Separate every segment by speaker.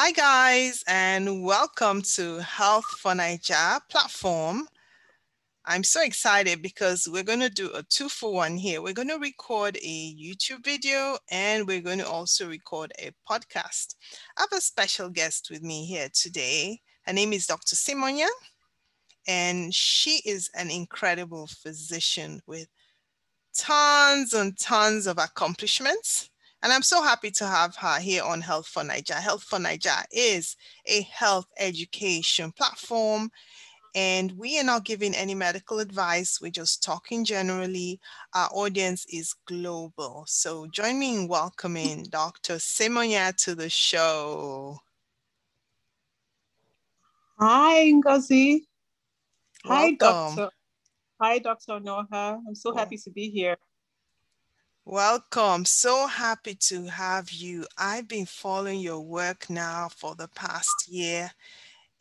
Speaker 1: Hi, guys, and welcome to Health for Naija platform. I'm so excited because we're going to do a two for one here. We're going to record a YouTube video and we're going to also record a podcast. I have a special guest with me here today. Her name is Dr. Simoyan, and she is an incredible physician with tons and tons of accomplishments. And I'm so happy to have her here on Health for Naija. Health for Naija is a health education platform. And we are not giving any medical advice. We're just talking generally. Our audience is global. So join me in welcoming Dr. Simoyan to the show.
Speaker 2: Hi, Ngozi.
Speaker 1: Hi,
Speaker 2: Doctor. Hi, Dr. Onuoha. I'm so happy to be here.
Speaker 1: Welcome. So happy to have you. I've been following your work now for the past year,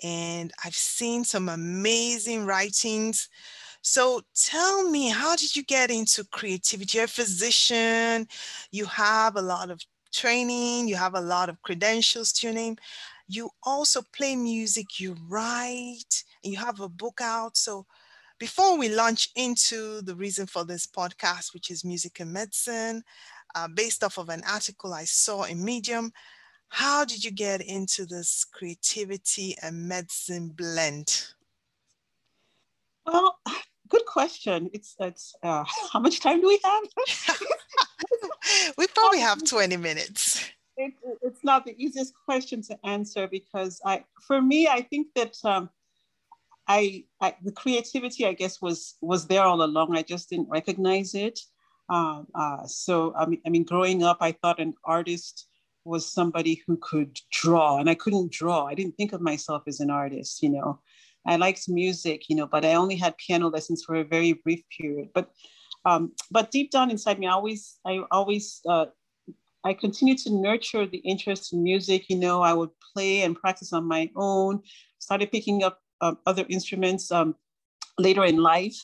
Speaker 1: and I've seen some amazing writings. So tell me, how did you get into creativity? You're a physician, you have a lot of training, you have a lot of credentials to your name. You also play music, you write, you have a book out. So before we launch into the reason for this podcast, which is music and medicine, uh, based off of an article I saw in Medium, how did you get into this creativity and medicine blend?
Speaker 2: Well, good question. It's it's uh, how much time do we have?
Speaker 1: we probably have 20 minutes.
Speaker 2: It, it's not the easiest question to answer because I, for me, I think that um, I, I, the creativity, I guess, was was there all along. I just didn't recognize it. Uh, uh, so I mean, I mean, growing up, I thought an artist was somebody who could draw, and I couldn't draw. I didn't think of myself as an artist. You know, I liked music, you know, but I only had piano lessons for a very brief period. But um, but deep down inside me, I always I always uh, I continued to nurture the interest in music. You know, I would play and practice on my own. Started picking up um, other instruments um, later in life.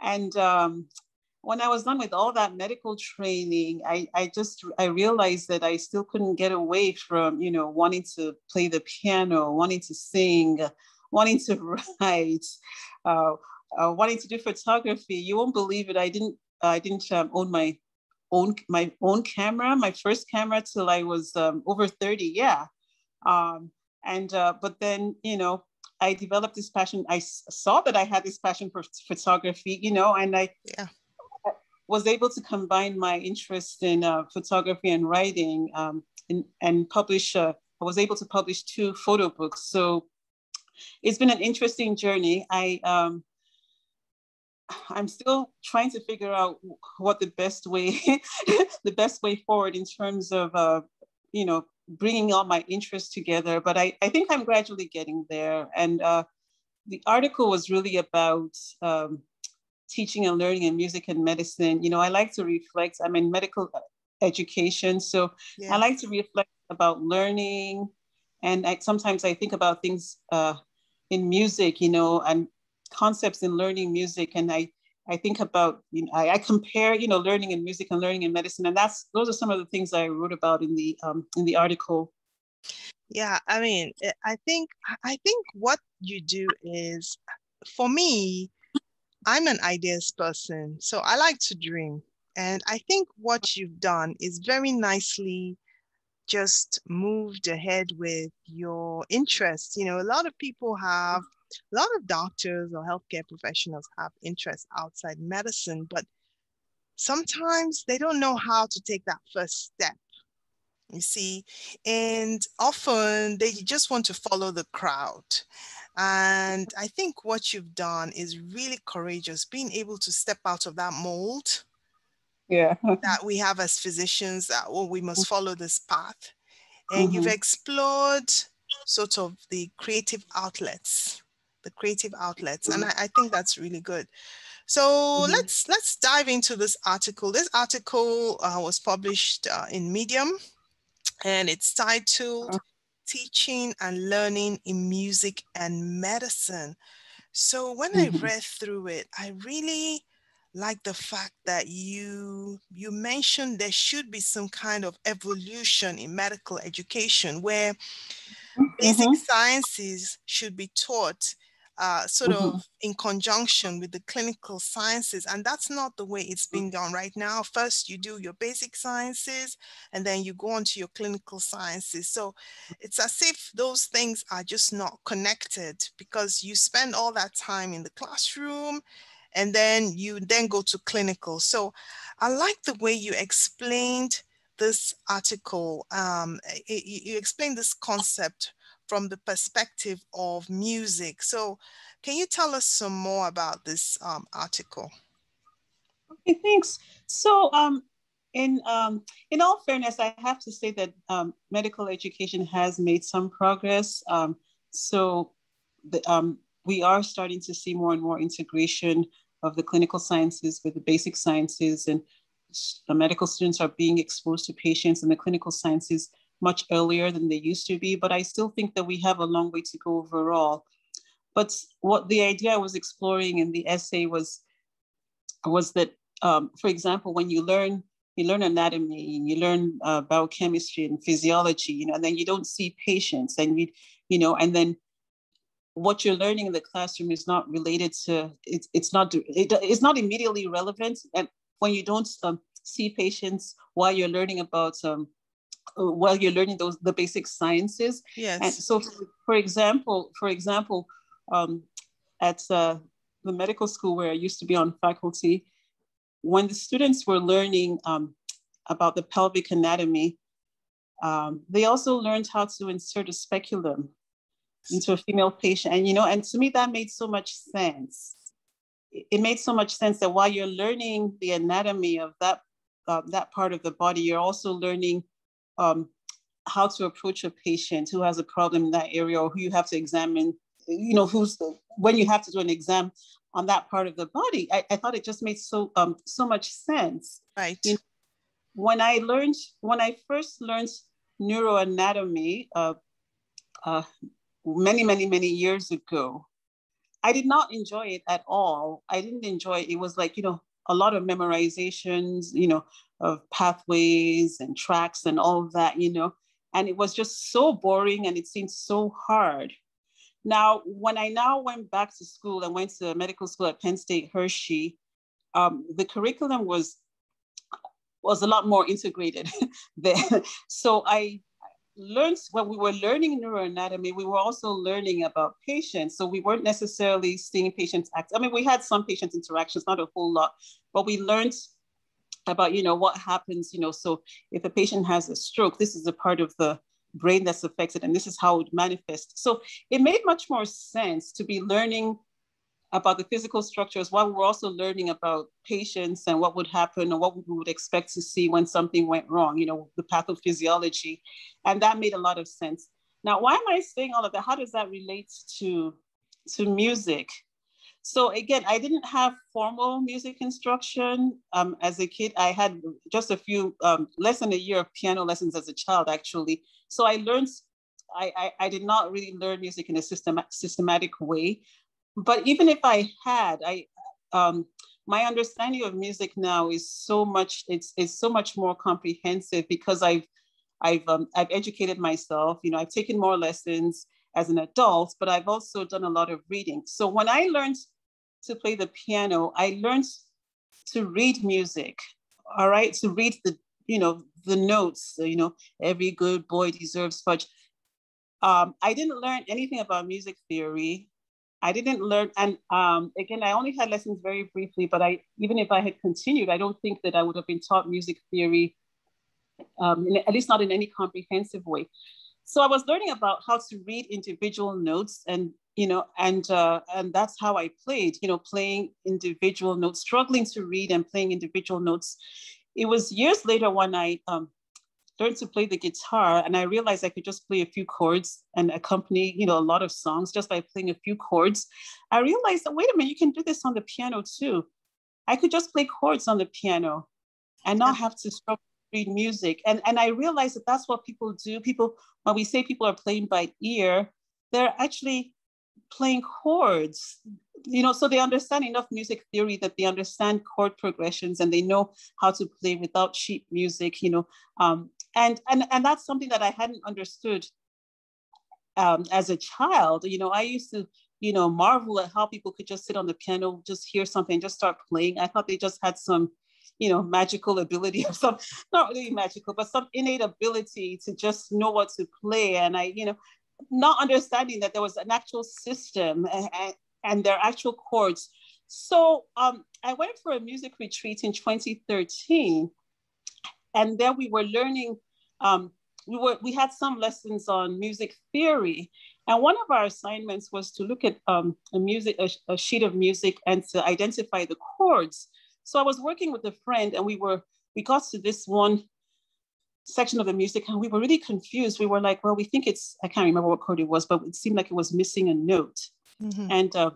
Speaker 2: And um, when I was done with all that medical training, I, I just I realized that I still couldn't get away from you know wanting to play the piano, wanting to sing, wanting to write, uh, uh, wanting to do photography. You won't believe it. I didn't I didn't um, own my own my own camera, my first camera till I was um, over thirty. Yeah. Um, and uh, but then you know I developed this passion. I saw that I had this passion for photography, you know, and I yeah. was able to combine my interest in uh, photography and writing um, and, and publish, uh, I was able to publish two photo books. So it's been an interesting journey. I, um, I'm still trying to figure out what the best way, the best way forward in terms of, uh, you know, bringing all my interests together, but I, I think I'm gradually getting there. And uh, the article was really about um, teaching and learning in music and medicine. You know, I like to reflect, I'm in medical education, so yeah. I like to reflect about learning. And I, sometimes I think about things uh, in music, you know, and concepts in learning music. And I I think about, you know, I, I, compare, you know, learning in music and learning in medicine, and that's those are some of the things I wrote about in the um, in the article.
Speaker 1: Yeah, I mean, eh, I think I think what you do is, for me, I'm an ideas person, so I like to dream, and I think what you've done is very nicely just moved ahead with your interests. You know, a lot of people have a lot of doctors or healthcare professionals have interests outside medicine, but sometimes they don't know how to take that first step. You see, and often they just want to follow the crowd. And I think what you've done is really courageous, being able to step out of that mold
Speaker 2: yeah.
Speaker 1: that we have as physicians that oh, we must follow this path. And mm-hmm. you've explored sort of the creative outlets the creative outlets and I, I think that's really good so mm-hmm. let's let's dive into this article this article uh, was published uh, in medium and it's titled uh-huh. teaching and learning in music and medicine so when mm-hmm. i read through it i really like the fact that you you mentioned there should be some kind of evolution in medical education where basic mm-hmm. sciences should be taught uh, sort mm-hmm. of in conjunction with the clinical sciences. And that's not the way it's being done right now. First, you do your basic sciences, and then you go on to your clinical sciences. So it's as if those things are just not connected because you spend all that time in the classroom and then you then go to clinical. So I like the way you explained this article. Um, you explained this concept from the perspective of music. So can you tell us some more about this um, article?
Speaker 2: Okay, thanks. So um, in, um, in all fairness, I have to say that um, medical education has made some progress. Um, so the, um, we are starting to see more and more integration of the clinical sciences with the basic sciences and the medical students are being exposed to patients and the clinical sciences much earlier than they used to be, but I still think that we have a long way to go overall. But what the idea I was exploring in the essay was, was that, um, for example, when you learn you learn anatomy and you learn uh, biochemistry and physiology, you know, and then you don't see patients and you, you know, and then what you're learning in the classroom is not related to, it's, it's not, it, it's not immediately relevant. And when you don't um, see patients while you're learning about um, while you're learning those the basic sciences.
Speaker 1: Yes.
Speaker 2: And so, for example, for example, um, at uh, the medical school where I used to be on faculty, when the students were learning um, about the pelvic anatomy, um, they also learned how to insert a speculum into a female patient. And you know, and to me that made so much sense. It made so much sense that while you're learning the anatomy of that uh, that part of the body, you're also learning um, how to approach a patient who has a problem in that area or who you have to examine, you know, who's the, when you have to do an exam on that part of the body. I, I thought it just made so um, so much sense.
Speaker 1: Right.
Speaker 2: You know, when I learned, when I first learned neuroanatomy uh, uh, many, many, many years ago, I did not enjoy it at all. I didn't enjoy it. It was like, you know, a lot of memorizations, you know, of pathways and tracks and all that, you know, and it was just so boring and it seemed so hard. Now, when I now went back to school and went to medical school at Penn State Hershey, um, the curriculum was was a lot more integrated there. So I learned when we were learning neuroanatomy, we were also learning about patients. So we weren't necessarily seeing patients act. I mean, we had some patient interactions, not a whole lot, but we learned about you know what happens you know so if a patient has a stroke this is a part of the brain that's affected and this is how it manifests. So it made much more sense to be learning about the physical structures while we're also learning about patients and what would happen or what we would expect to see when something went wrong you know the pathophysiology. And that made a lot of sense. Now why am i saying all of that? How does that relate to to music so again, I didn't have formal music instruction um, as a kid. I had just a few, um, less than a year of piano lessons as a child, actually. So I learned, I, I, I did not really learn music in a system, systematic way. But even if I had, I, um, my understanding of music now is so much, it's, it's so much more comprehensive because I've, I've, um, I've educated myself, you know, I've taken more lessons as an adult, but I've also done a lot of reading. So when I learned to play the piano, I learned to read music, all right, to read the, you know, the notes, you know, every good boy deserves fudge. Um, I didn't learn anything about music theory. I didn't learn, and um, again, I only had lessons very briefly, but I, even if I had continued, I don't think that I would have been taught music theory, um, in, at least not in any comprehensive way. So I was learning about how to read individual notes and you know, and uh, and that's how I played, you know, playing individual notes, struggling to read and playing individual notes. It was years later when I um, learned to play the guitar, and I realized I could just play a few chords and accompany, you know, a lot of songs just by playing a few chords. I realized that wait a minute, you can do this on the piano too. I could just play chords on the piano and not have to struggle to read music. And, and I realized that that's what people do. People, when we say people are playing by ear, they're actually playing chords you know so they understand enough music theory that they understand chord progressions and they know how to play without sheet music you know um, and and and that's something that i hadn't understood um, as a child, you know, I used to, you know, marvel at how people could just sit on the piano, just hear something, just start playing. I thought they just had some, you know, magical ability or some, not really magical, but some innate ability to just know what to play. And I, you know, not understanding that there was an actual system and, and their actual chords. So um, I went for a music retreat in 2013, and there we were learning. Um, we were we had some lessons on music theory, and one of our assignments was to look at um, a music a, a sheet of music and to identify the chords. So I was working with a friend, and we were we got to this one section of the music and we were really confused. We were like, well, we think it's, I can't remember what chord it was, but it seemed like it was missing a note. Mm-hmm. And uh,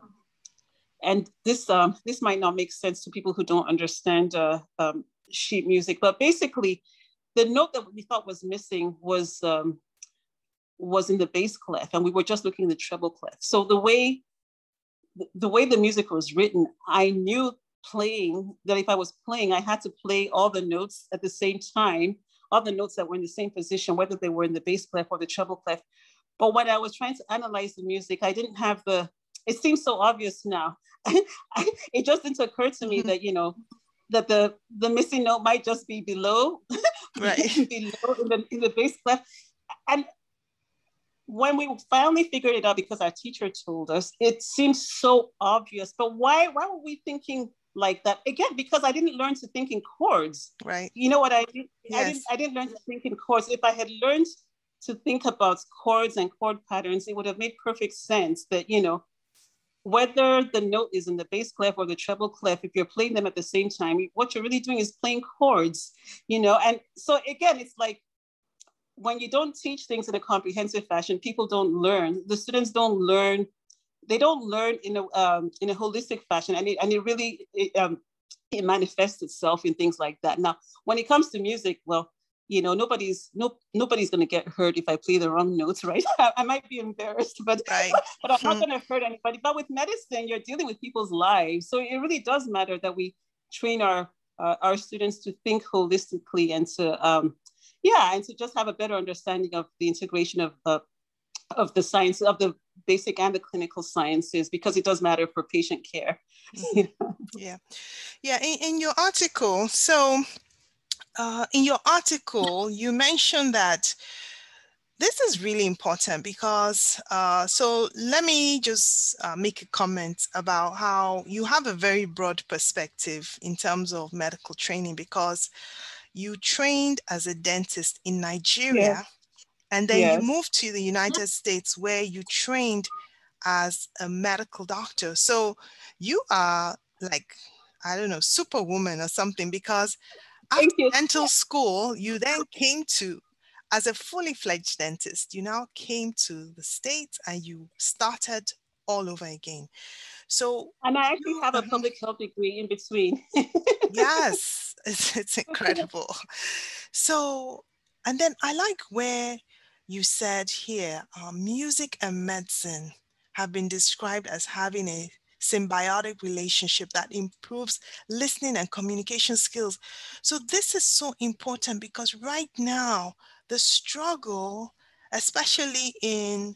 Speaker 2: and this um, this might not make sense to people who don't understand uh, um, sheet music, but basically, the note that we thought was missing was um, was in the bass clef, and we were just looking in the treble clef. So the way the way the music was written, I knew playing that if I was playing, I had to play all the notes at the same time, the notes that were in the same position, whether they were in the bass clef or the treble clef. But when I was trying to analyze the music, I didn't have the it seems so obvious now. it just didn't occur to me mm-hmm. that, you know, that the, the missing note might just be below, right. below in the, in the bass clef. And when we finally figured it out, because our teacher told us, it seems so obvious. But why, why were we thinking like that? Again, because I didn't learn to think in chords.
Speaker 1: Right.
Speaker 2: You know what I did? Yes. I didn't I didn't learn to think in chords. If I had learned to think about chords and chord patterns, it would have made perfect sense that, you know, whether the note is in the bass clef or the treble clef, if you're playing them at the same time, what you're really doing is playing chords, you know? And so again, it's like when you don't teach things in a comprehensive fashion, people don't learn. The students don't learn. They don't learn in a um, in a holistic fashion, and it and it really it, um, it manifests itself in things like that. Now, when it comes to music, well, you know nobody's no nobody's going to get hurt if i play the wrong notes right i, I might be embarrassed but right. but i'm not hmm. going to hurt anybody but with medicine you're dealing with people's lives so it really does matter that we train our uh, our students to think holistically and to um, yeah and to just have a better understanding of the integration of uh, of the science of the basic and the clinical sciences because it does matter for patient care.
Speaker 1: Yeah. Yeah in, in your article so uh, in your article, you mentioned that this is really important because, uh, so let me just uh, make a comment about how you have a very broad perspective in terms of medical training because you trained as a dentist in Nigeria. Yes. And then yes. you moved to the United States where you trained as a medical doctor. So you are like, I don't know, superwoman or something because after dental school, you then came to, as a fully fledged dentist, you now came to the States and you started all over again. So,
Speaker 2: and I actually have a public health degree in between.
Speaker 1: yes, it's, it's incredible. So, and then I like where you said here, uh, music and medicine have been described as having a symbiotic relationship that improves listening and communication skills. So this is so important because right now, the struggle, especially in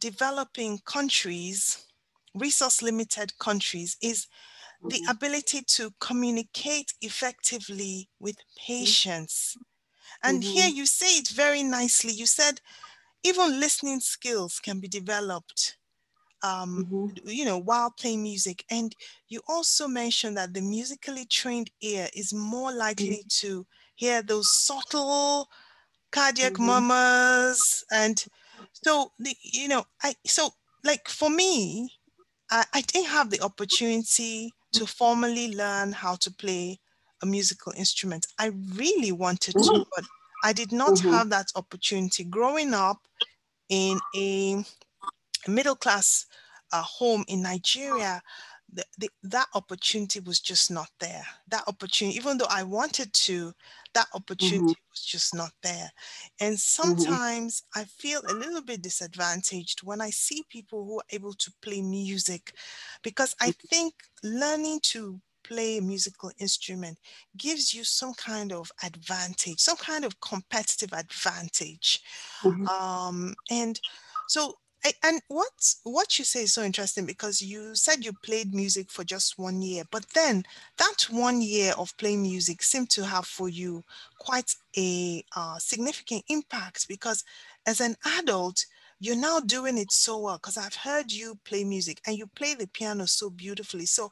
Speaker 1: developing countries, resource limited countries, is the mm-hmm. ability to communicate effectively with patients. And mm-hmm. here you say it very nicely. You said even listening skills can be developed um, mm-hmm. you know, while playing music. And you also mentioned that the musically trained ear is more likely mm-hmm. to hear those subtle cardiac mm-hmm. murmurs. And so, the, you know, I, so like for me, I, I didn't have the opportunity to formally learn how to play a musical instrument. I really wanted to, mm-hmm. but I did not mm-hmm. have that opportunity growing up in a middle class uh, home in Nigeria, the, the, that opportunity was just not there. That opportunity, even though I wanted to, that opportunity mm-hmm. was just not there. And mm-hmm. sometimes mm-hmm. I feel a little bit disadvantaged when I see people who are able to play music because I mm-hmm. think learning to play a musical instrument gives you some kind of advantage, some kind of competitive advantage. Mm-hmm. Um, and so and what what you say is so interesting because you said you played music for just one year, but then that one year of playing music seemed to have for you quite a uh, significant impact because as an adult, you're now doing it so well because I've heard you play music and you play the piano so beautifully. So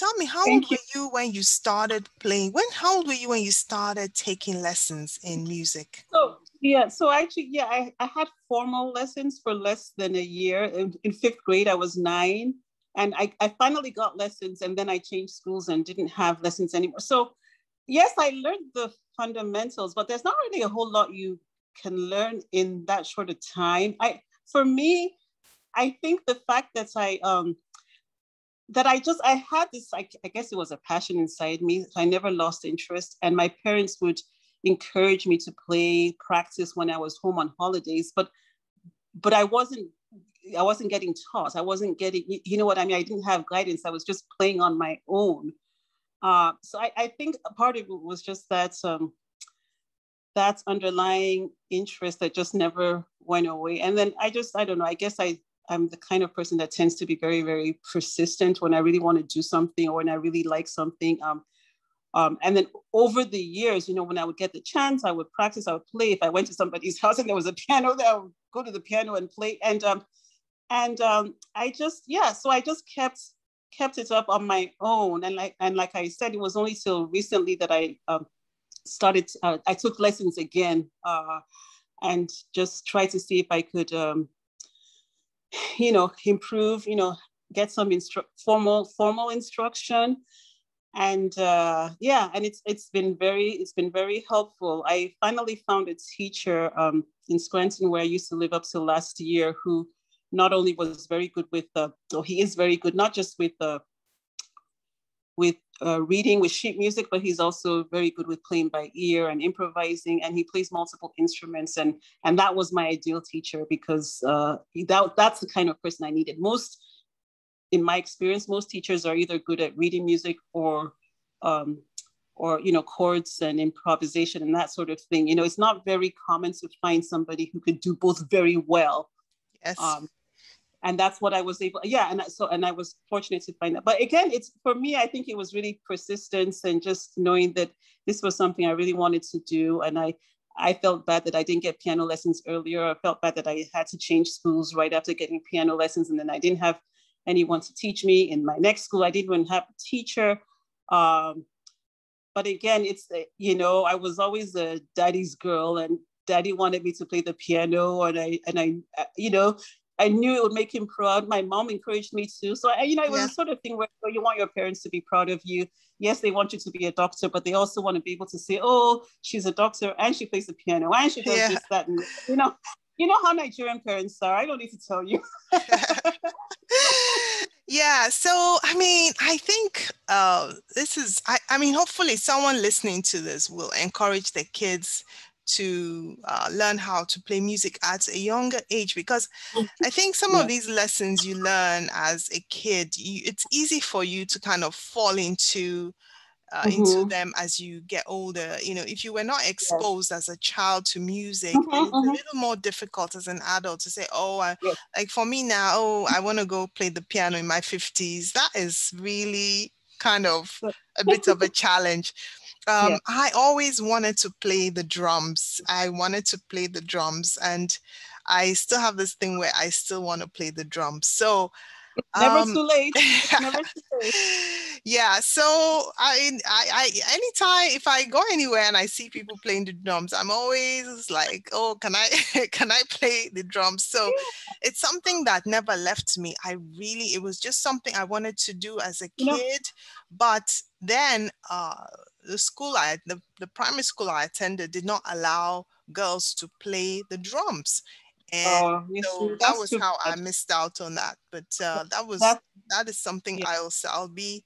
Speaker 1: tell me, how Thank old you. were you when you started playing? When how old were you when you started taking lessons in music?
Speaker 2: So yeah, so actually, yeah, I, I had formal lessons for less than a year. In, in fifth grade, I was nine. And I, I finally got lessons and then I changed schools and didn't have lessons anymore. So yes, I learned the fundamentals, but there's not really a whole lot you can learn in that short of time. I for me, I think the fact that I um that I just I had this, I, I guess it was a passion inside me. I never lost interest. And my parents would encourage me to play practice when I was home on holidays, but but I wasn't I wasn't getting taught. I wasn't getting, you know what I mean? I didn't have guidance. I was just playing on my own. Uh, so I, I think part of it was just that um, that underlying interest that just never went away. And then I just, I don't know, I guess I, I'm the kind of person that tends to be very, very persistent when I really want to do something or when I really like something. Um, um, and then over the years, you know, when I would get the chance, I would practice, I would play. If I went to somebody's house and there was a piano there, I would go to the piano and play. And um, and um, I just, yeah, so I just kept kept it up on my own. And like and like I said, it was only till recently that I um, started. Uh, I took lessons again uh, and just tried to see if I could, um, you know, improve. You know, get some instru- formal formal instruction and uh, yeah and it's it's been very it's been very helpful i finally found a teacher um, in scranton where i used to live up till last year who not only was very good with uh, oh, he is very good not just with uh, with uh, reading with sheet music but he's also very good with playing by ear and improvising and he plays multiple instruments and and that was my ideal teacher because uh, that, that's the kind of person i needed most in my experience, most teachers are either good at reading music or, um, or you know, chords and improvisation and that sort of thing. You know, it's not very common to find somebody who could do both very well.
Speaker 1: Yes. Um,
Speaker 2: and that's what I was able. Yeah, and so and I was fortunate to find that. But again, it's for me. I think it was really persistence and just knowing that this was something I really wanted to do, and I I felt bad that I didn't get piano lessons earlier. I felt bad that I had to change schools right after getting piano lessons, and then I didn't have anyone to teach me. In my next school, I didn't even have a teacher. Um, but again, it's, you know, I was always a daddy's girl and daddy wanted me to play the piano and I, and I, uh, you know, I knew it would make him proud. My mom encouraged me to. So, I, you know, it was yeah. a sort of thing where, where you want your parents to be proud of you. Yes, they want you to be a doctor, but they also want to be able to say, oh, she's a doctor and she plays the piano and she does yeah. this, that, and, you know, you know how Nigerian parents are. I don't need to tell you.
Speaker 1: yeah. So, I mean, I think uh, this is, I, I mean, hopefully someone listening to this will encourage their kids to uh, learn how to play music at a younger age because I think some yeah. of these lessons you learn as a kid, you, it's easy for you to kind of fall into uh, mm-hmm. into them as you get older. You know, if you were not exposed yes. as a child to music, mm-hmm, it's mm-hmm. a little more difficult as an adult to say, oh, I, yes. like for me now, oh, I want to go play the piano in my 50s. That is really kind of a bit of a challenge. Um, I always wanted to play the drums. I wanted to play the drums, and I still have this thing where I still want to play the drums. So
Speaker 2: never um, too late. never too late.
Speaker 1: Yeah. So I, I, I, anytime if I go anywhere and I see people playing the drums, I'm always like, oh, can I, can I play the drums? So yeah. it's something that never left me. I really, it was just something I wanted to do as a kid, yeah. but then uh, the school I, the, the primary school I attended did not allow girls to play the drums and oh, so that was how. I missed out on that. But uh, that was that is something yeah. I'll I'll be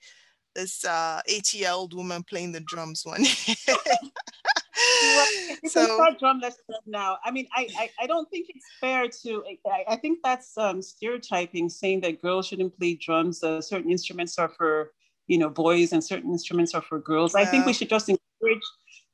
Speaker 1: this uh, 80 year old woman playing the drums one.
Speaker 2: so start drum lessons now. I mean, I, I, I don't think it's fair to. I, I think that's um, stereotyping, saying that girls shouldn't play drums. Uh, certain instruments are for you know boys and certain instruments are for girls. I think we should just encourage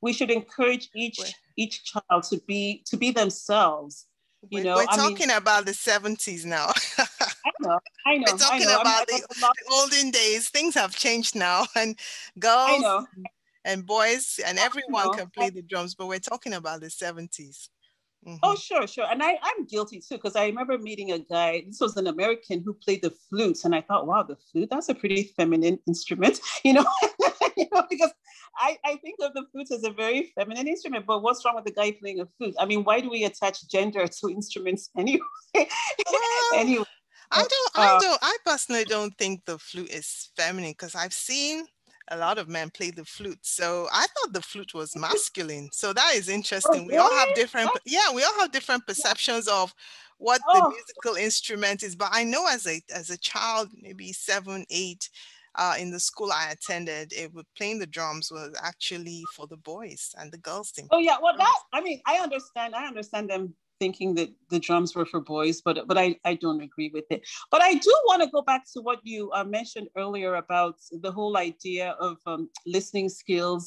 Speaker 2: we should encourage each each child to be to be themselves. You know,
Speaker 1: we're talking mean, about the 70s now.
Speaker 2: I know, I know.
Speaker 1: We're talking
Speaker 2: know.
Speaker 1: about the, the, olden days. Things have changed now, and girls and boys and everyone can play the drums, but we're talking about the 70s.
Speaker 2: Mm-hmm. Oh, sure, sure. And I, I'm guilty too, because I remember meeting a guy, this was an American who played the flute. And I thought, wow, the flute, that's a pretty feminine instrument, you know, you know because I, I think of the flute as a very feminine instrument, but what's wrong with the guy playing a flute? I mean, why do we attach gender to instruments anyway? Well,
Speaker 1: anyway. I don't, I uh, don't, I personally don't think the flute is feminine because I've seen a lot of men play the flute. So I thought the flute was masculine. So that is interesting. Oh, we all have different, oh. yeah, we all have different perceptions of what oh. the musical instrument is. But I know as a as a child, maybe seven, eight, uh, in the school I attended, it was playing the drums was actually for the boys and the girls
Speaker 2: didn't. Oh yeah, well that I mean I understand I understand them thinking that the drums were for boys, but but I, I don't agree with it. But I do want to go back to what you uh, mentioned earlier about the whole idea of um, listening skills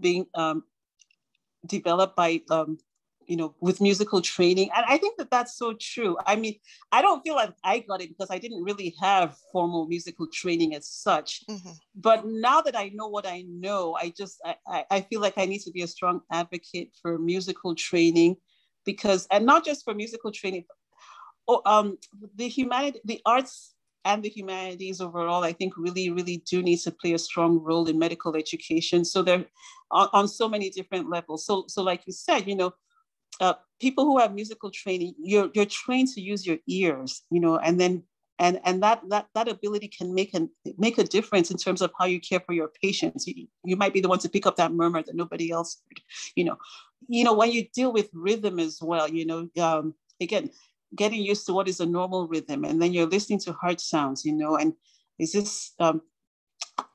Speaker 2: being um, developed by um, you know with musical training, and I think that that's so true. I mean, I don't feel like I got it because I didn't really have formal musical training as such. Mm-hmm. But now that I know what I know, I just I, I feel like I need to be a strong advocate for musical training because and not just for musical training oh, um, the humanity the arts and the humanities overall i think really really do need to play a strong role in medical education. So they're on, on so many different levels. So so like you said you know uh, people who have musical training you're you're trained to use your ears you know and then and and that that that ability can make an make a difference in terms of how you care for your patients you, you might be the one to pick up that murmur that nobody else you know you know when you deal with rhythm as well you know um, again getting used to what is a normal rhythm and then you're listening to heart sounds you know and is this um,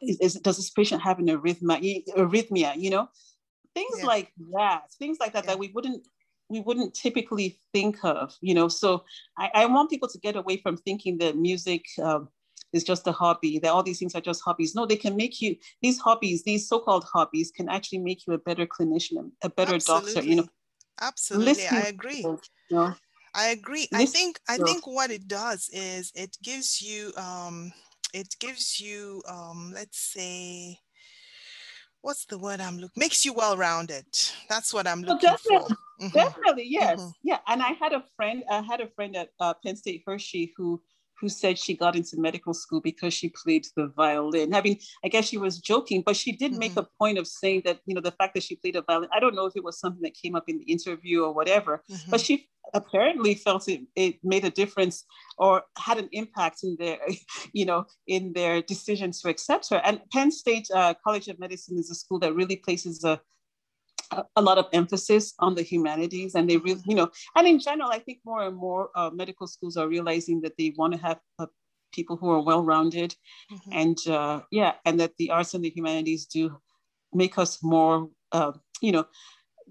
Speaker 2: is, is does this patient have an arrhythmia arrhythmia you know things yeah. like that things like that yeah. that we wouldn't we wouldn't typically think of, you know. So I, I want people to get away from thinking that music um, is just a hobby, that all these things are just hobbies. No, they can make you, these hobbies, these so-called hobbies can actually make you a better clinician, a better Absolutely. doctor, you know.
Speaker 1: Absolutely, I agree. you know? I agree. Listen I think I think what it does is it gives you um it gives you um let's say what's the word I'm looking makes you well-rounded. That's what I'm oh, looking
Speaker 2: definitely,
Speaker 1: for.
Speaker 2: Mm-hmm. Definitely, yes, mm-hmm. yeah. And I had a friend, I had a friend at uh, Penn State Hershey who who said she got into medical school because she played the violin. I mean, I guess she was joking, but she did mm-hmm. make a point of saying that, you know, the fact that she played a violin, I don't know if it was something that came up in the interview or whatever, mm-hmm. but she apparently felt it, it made a difference or had an impact in their, you know, in their decision to accept her. And Penn State uh, College of Medicine is a school that really places a a lot of emphasis on the humanities and they really you know and in general i think more and more uh, medical schools are realizing that they want to have uh, people who are well-rounded mm-hmm. and uh, yeah and that the arts and the humanities do make us more uh, you know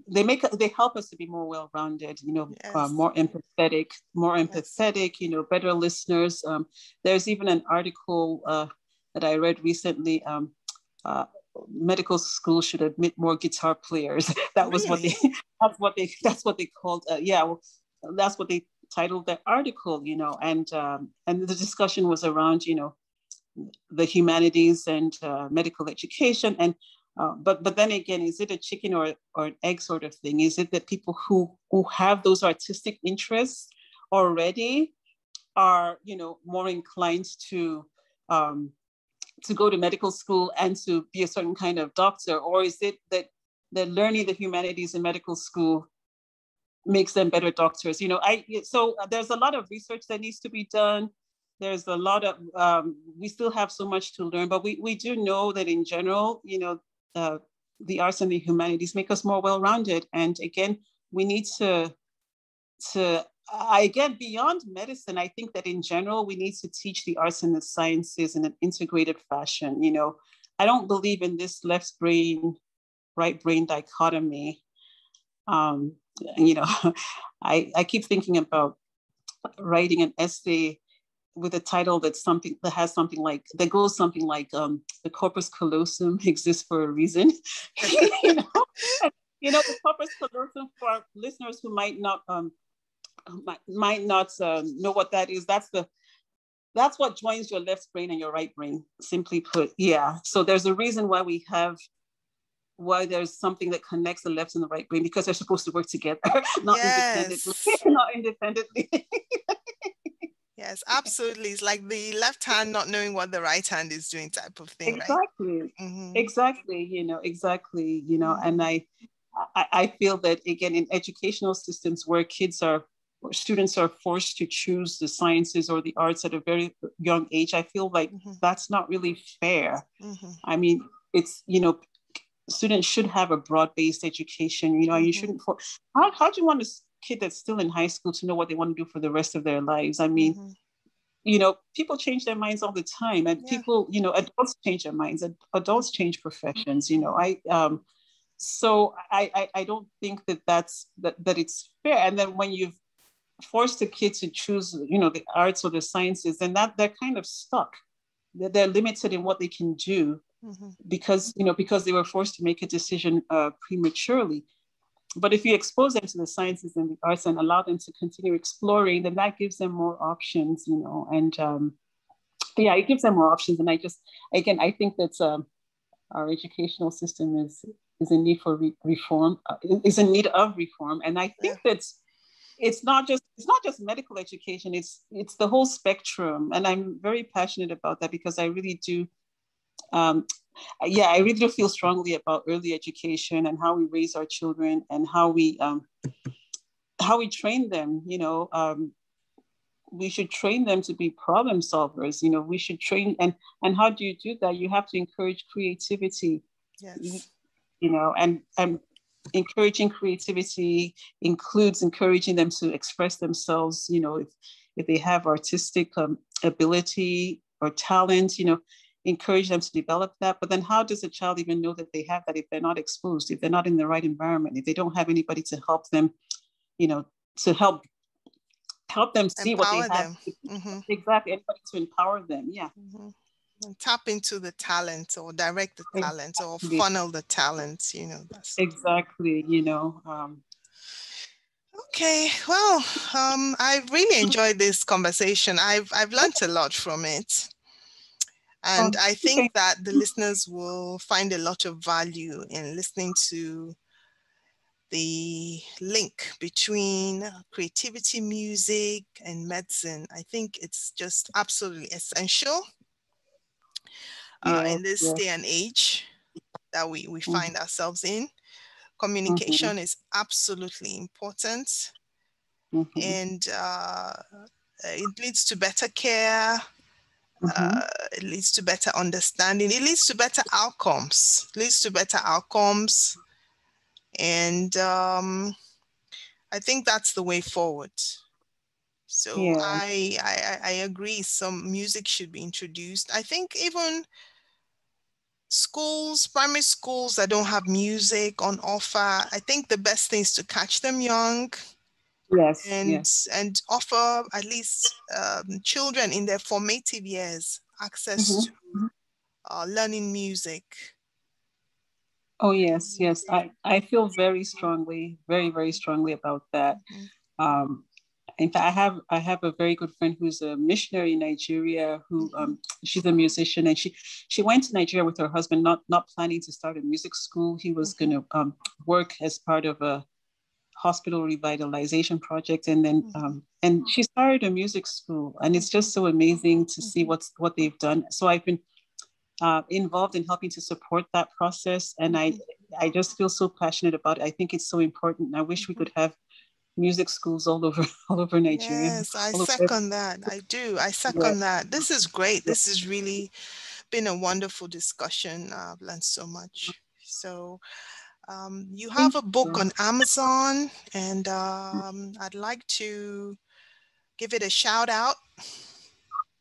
Speaker 2: they make they help us to be more well-rounded you know uh, more empathetic more empathetic yes. you know better listeners um, there's even an article uh, that i read recently um, medical school should admit more guitar players. that was really? what they that's what they that's what they called uh, yeah well, that's what they titled the article you know and um, and the discussion was around you know the humanities and uh, medical education and uh, but but then again is it a chicken or or an egg sort of thing is it that people who who have those artistic interests already are you know more inclined to um, to go to medical school and to be a certain kind of doctor? Or is it that, that learning the humanities in medical school makes them better doctors? You know, I so there's a lot of research that needs to be done. There's a lot of, um, we still have so much to learn, but we, we do know that in general, you know, uh, the arts and the humanities make us more well-rounded. And again, we need to, to I, again, beyond medicine, I think that in general, we need to teach the arts and the sciences in an integrated fashion. You know, I don't believe in this left brain, right brain dichotomy. Um, you know, I, I keep thinking about writing an essay with a title that's something that has something like that goes something like um, the corpus callosum exists for a reason. you know, you know the corpus callosum for listeners who might not um, might, might not um, know what that is. That's the that's what joins your left brain and your right brain. Simply put, yeah. So there's a reason why we have why there's something that connects the left and the right brain because they're supposed to work together, not yes. independently. not independently.
Speaker 1: Yes, absolutely. It's like the left hand not knowing what the right hand is doing type of thing.
Speaker 2: Exactly.
Speaker 1: Right? Mm-hmm.
Speaker 2: Exactly. You know, exactly. You know, and I, I, I feel that again in educational systems where kids are students are forced to choose the sciences or the arts at a very young age, I feel like mm-hmm. that's not really fair. Mm-hmm. I mean, it's you know, students should have a broad-based education. You know, mm-hmm. you shouldn't. For, how how do you want a kid that's still in high school to know what they want to do for the rest of their lives? I mean. Mm-hmm. You know, people change their minds all the time, and yeah. people, you know, adults change their minds. Adults change professions. You know, I um, so I, I, I don't think that that's that, that it's fair and then when you've forced the kids to choose, you know, the arts or the sciences, and that they're kind of stuck. They're, they're limited in what they can do mm-hmm. because, you know, because they were forced to make a decision uh, prematurely. But if you expose them to the sciences and the arts and allow them to continue exploring, then that gives them more options, you know, and um, yeah, it gives them more options. And I just, again, I think that um, our educational system is is in need for re- reform, uh, is in need of reform. And I think yeah. that it's not just it's not just medical education it's it's the whole spectrum. And i'm very passionate about that because i really do um, yeah i really do feel strongly about early education and how we raise our children and how we um, how we train them you know um, we should train them to be problem solvers you know we should train and and how do you do that? You have to encourage creativity.
Speaker 1: Yes.
Speaker 2: You know and and encouraging creativity includes encouraging them to express themselves you know if, if they have artistic um, ability or talent you know encourage them to develop that. But then how does a child even know that they have that if they're not exposed if they're not in the right environment if they don't have anybody to help them you know to help help them see empower what they have? mm-hmm. exactly anybody to empower them yeah. Mm-hmm
Speaker 1: tap into the talent or direct the talent or funnel the talent you know
Speaker 2: that's exactly you know um,
Speaker 1: okay well um, i've really enjoyed this conversation. I've i've learned a lot from it. And i think that the listeners will find a lot of value in listening to the link between creativity music and medicine. I think it's just absolutely essential uh, in this yes. day and age that we, we mm-hmm. find ourselves in. Communication mm-hmm. is absolutely important. Mm-hmm. And uh, it leads to better care. Uh, mm-hmm. it leads to better understanding. It leads to better outcomes. It leads to better outcomes. And um, I think that's the way forward. So yeah. I, I I agree. Some music should be introduced. I think even schools, primary schools that don't have music on offer, I think the best thing is to catch them young.
Speaker 2: Yes.
Speaker 1: And
Speaker 2: yes.
Speaker 1: and offer at least um, children in their formative years access mm-hmm. to mm-hmm. uh, learning music.
Speaker 2: Oh yes, yes. I, I feel very strongly, very, very strongly about that. Mm-hmm. Um, in fact, I have I have a very good friend who's a missionary in Nigeria. Who um, she's a musician, and she she went to Nigeria with her husband, not not planning to start a music school. He was going to um, work as part of a hospital revitalization project, and then mm-hmm. um, and she started a music school, and it's just so amazing to see mm-hmm. what's what they've done. So I've been uh, involved in helping to support that process, and I I just feel so passionate about it. I think it's so important. I wish we could have music schools all over all over Nigeria.
Speaker 1: Yes, I second that. I do. I second yeah. that. This is great. This has really been a wonderful discussion. I've learned so much. So um, you have a book on Amazon, and um, I'd like to give it a shout out.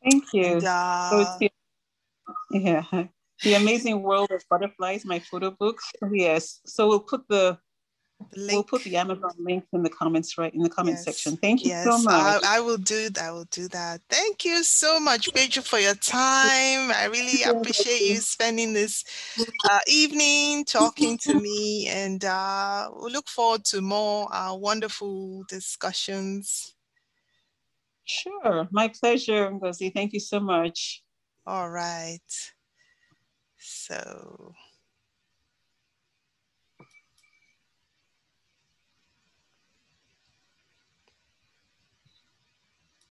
Speaker 2: Thank you. And, uh, so the, yeah, the amazing world of butterflies, my photo book. Yes, so we'll put the We'll put the Amazon link in the comments, right in the comment yes. section. Thank you yes. so much. I,
Speaker 1: I, will do that. I will do that. Thank you so much, Peju, for your time. I really appreciate you spending this uh, evening talking to me, and uh, we look forward to more uh, wonderful discussions.
Speaker 2: Sure, my pleasure, Ngozi. Thank you so much.
Speaker 1: All right. So.